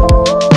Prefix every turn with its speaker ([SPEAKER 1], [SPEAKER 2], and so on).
[SPEAKER 1] Oh. you.